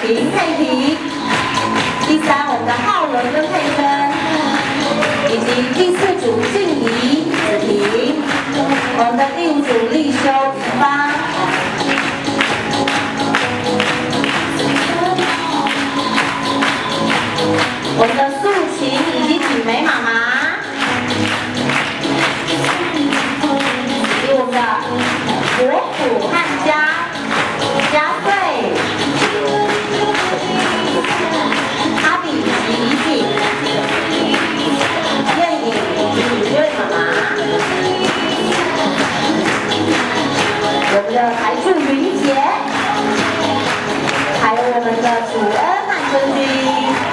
平配平第三我们的浩伦跟佩芬以及第四组静怡子婷我们的第五组立秋平我们的主 Quran.